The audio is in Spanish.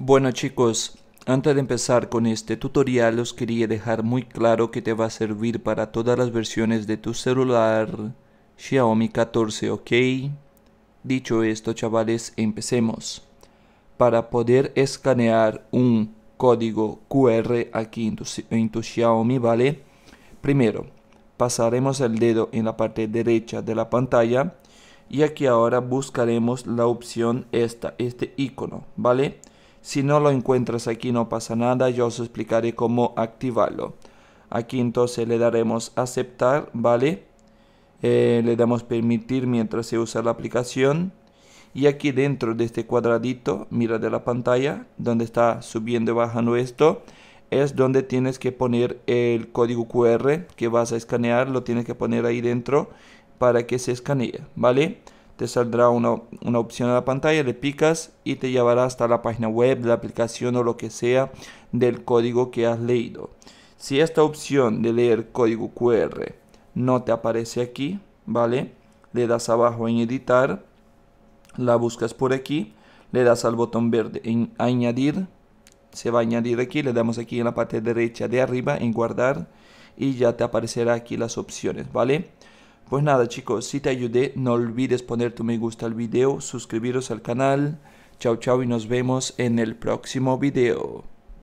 Bueno chicos, antes de empezar con este tutorial os quería dejar muy claro que te va a servir para todas las versiones de tu celular Xiaomi 14, ¿ok? Dicho esto chavales, empecemos. Para poder escanear un código QR aquí en tu, en tu Xiaomi, ¿vale? Primero, pasaremos el dedo en la parte derecha de la pantalla y aquí ahora buscaremos la opción esta, este icono, ¿vale? Si no lo encuentras aquí no pasa nada, yo os explicaré cómo activarlo. Aquí entonces le daremos aceptar, ¿vale? Eh, le damos permitir mientras se usa la aplicación. Y aquí dentro de este cuadradito, mira de la pantalla, donde está subiendo y bajando esto, es donde tienes que poner el código QR que vas a escanear, lo tienes que poner ahí dentro para que se escanee, ¿vale? Te saldrá una, opción en la pantalla, le picas y te llevará hasta la página web, la aplicación o lo que sea del código que has leído. Si esta opción de leer código QR no te aparece aquí, ¿vale? Le das abajo en editar, la buscas por aquí, le das al botón verde en añadir, se va a añadir aquí, le damos aquí en la parte derecha de arriba en guardar y ya te aparecerá aquí las opciones, ¿vale? Pues nada chicos, si te ayudé, no olvides poner tu me gusta al video, suscribiros al canal. Chao chao y nos vemos en el próximo video.